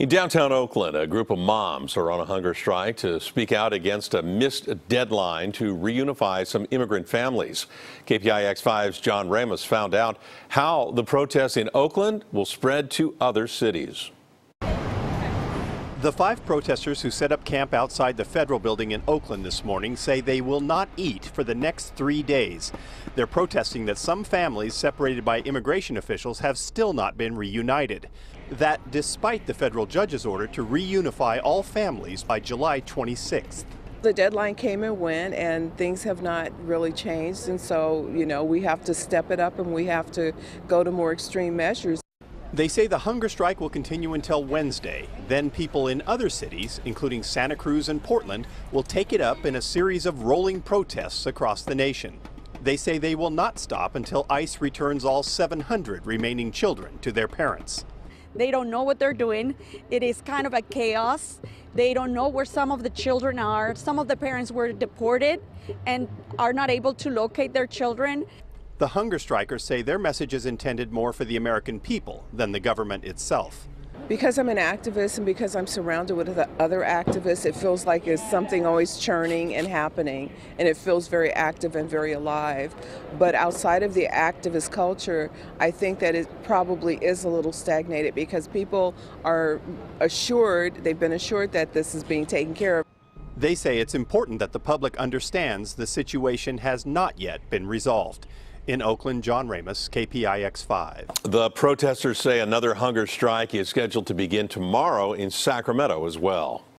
In downtown Oakland, a group of moms are on a hunger strike to speak out against a missed deadline to reunify some immigrant families. KPIX 5's John Ramos found out how the protests in Oakland will spread to other cities. The five protesters who set up camp outside the federal building in Oakland this morning say they will not eat for the next three days. They're protesting that some families separated by immigration officials have still not been reunited. That despite the federal judge's order to reunify all families by July 26th. The deadline came and went, and things have not really changed. And so, you know, we have to step it up and we have to go to more extreme measures. They say the hunger strike will continue until Wednesday. Then people in other cities, including Santa Cruz and Portland, will take it up in a series of rolling protests across the nation. They say they will not stop until ICE returns all 700 remaining children to their parents. They don't know what they're doing. It is kind of a chaos. They don't know where some of the children are. Some of the parents were deported and are not able to locate their children. The hunger strikers say their message is intended more for the American people than the government itself. Because I'm an activist and because I'm surrounded with other activists, it feels like it's something always churning and happening, and it feels very active and very alive. But outside of the activist culture, I think that it probably is a little stagnated because people are assured, they've been assured that this is being taken care of. They say it's important that the public understands the situation has not yet been resolved. In Oakland, John Ramos, KPIX 5. The protesters say another hunger strike is scheduled to begin tomorrow in Sacramento as well.